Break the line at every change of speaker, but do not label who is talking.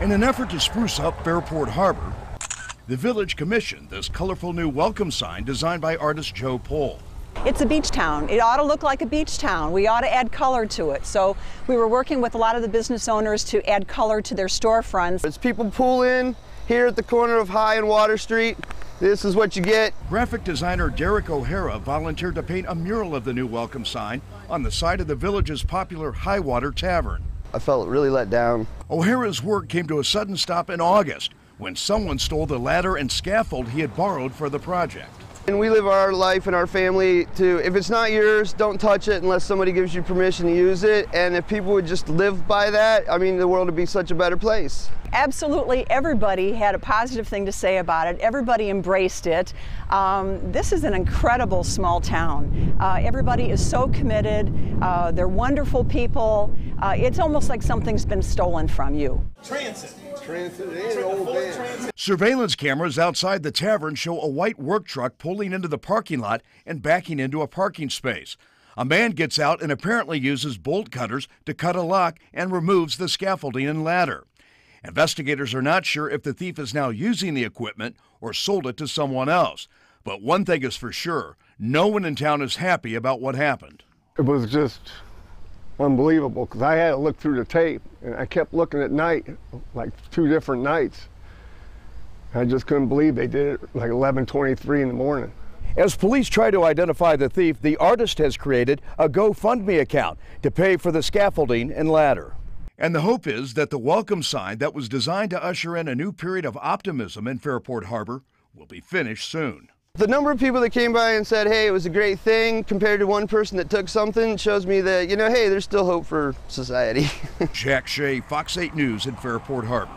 In an effort to spruce up Fairport Harbor, the village commissioned this colorful new welcome sign designed by artist Joe Pohl.
It's a beach town. It ought to look like a beach town. We ought to add color to it. So we were working with a lot of the business owners to add color to their storefronts.
As people pull in here at the corner of High and Water Street, this is what you get.
Graphic designer Derek O'Hara volunteered to paint a mural of the new welcome sign on the side of the village's popular High Water Tavern.
I felt really let down.
O'Hara's work came to a sudden stop in August when someone stole the ladder and scaffold he had borrowed for the project.
And we live our life and our family to, if it's not yours, don't touch it unless somebody gives you permission to use it. And if people would just live by that, I mean, the world would be such a better place.
Absolutely everybody had a positive thing to say about it. Everybody embraced it. Um, this is an incredible small town. Uh, everybody is so committed. Uh, they're wonderful people. Uh, it's almost like something's been stolen from you.
Transit.
Transit, ain't old
Transit.
Surveillance cameras outside the tavern show a white work truck pulling into the parking lot and backing into a parking space. A man gets out and apparently uses bolt cutters to cut a lock and removes the scaffolding and ladder. Investigators are not sure if the thief is now using the equipment or sold it to someone else. But one thing is for sure no one in town is happy about what happened.
It was just unbelievable because I had to look through the tape and I kept looking at night, like two different nights. I just couldn't believe they did it like 11:23 in the morning.
As police try to identify the thief, the artist has created a GoFundMe account to pay for the scaffolding and ladder. And the hope is that the welcome sign that was designed to usher in a new period of optimism in Fairport Harbor will be finished soon.
The number of people that came by and said, hey, it was a great thing compared to one person that took something shows me that, you know, hey, there's still hope for society.
Jack Shea, Fox 8 News in Fairport Harbor.